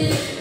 you.